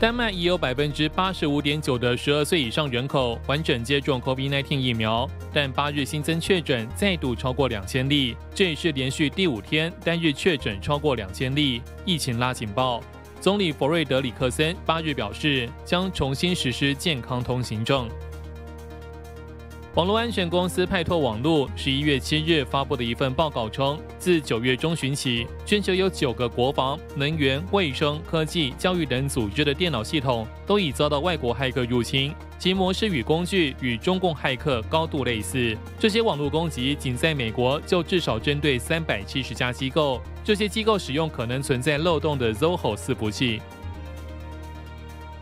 丹麦已有百分之八十五点九的十二岁以上人口完整接种 COVID-19 疫苗，但八日新增确诊再度超过两千例，这也是连续第五天单日确诊超过两千例，疫情拉警报。总理弗瑞德里克森八日表示，将重新实施健康通行证。网络安全公司派拓网络十一月七日发布的一份报告称，自九月中旬起，全球有九个国防、能源、卫生、科技、教育等组织的电脑系统都已遭到外国骇客入侵，其模式与工具与中共骇客高度类似。这些网络攻击仅在美国就至少针对三百七十家机构，这些机构使用可能存在漏洞的 Zoho 伺服器。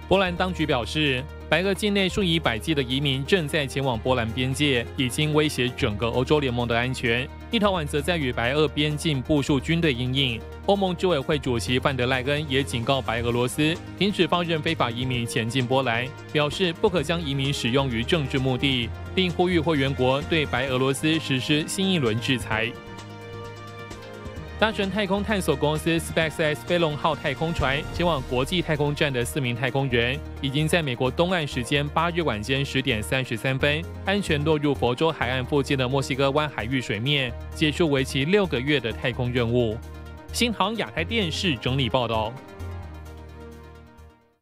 波兰当局表示。白俄境内数以百计的移民正在前往波兰边界，已经威胁整个欧洲联盟的安全。立陶宛则在与白俄边境部署军队应应。欧盟执委会主席范德赖恩也警告白俄罗斯停止放任非法移民前进波兰，表示不可将移民使用于政治目的，并呼吁会员国对白俄罗斯实施新一轮制裁。搭乘太空探索公司 SpaceX 飞龙号太空船前往国际太空站的四名太空人，已经在美国东岸时间八日晚间十点三十三分安全落入佛州海岸附近的墨西哥湾海域水面，结束为期六个月的太空任务。新航亚太电视整理报道。